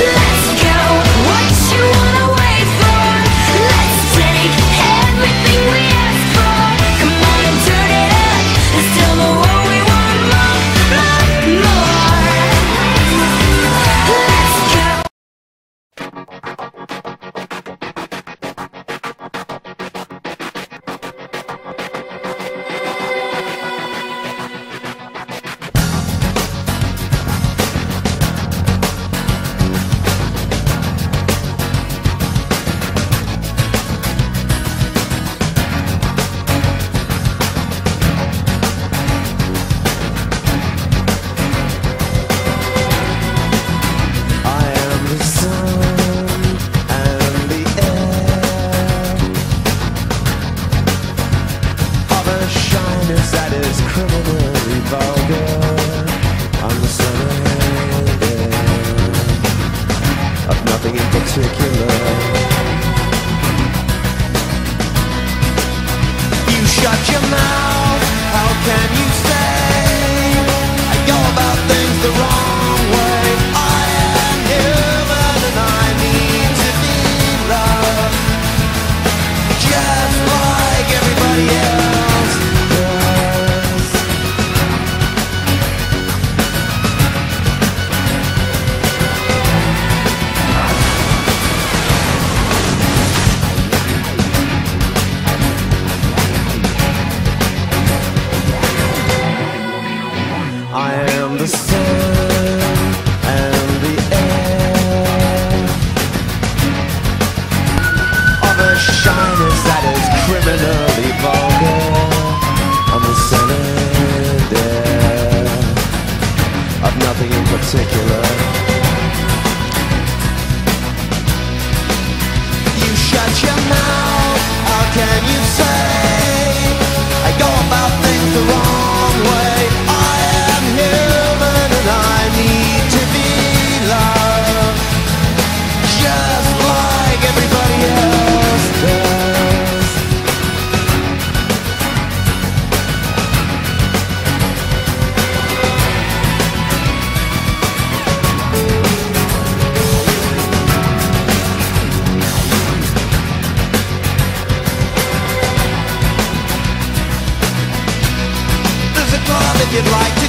Yeah. Particular. the sun and the air. Of a shyness that is criminal. like like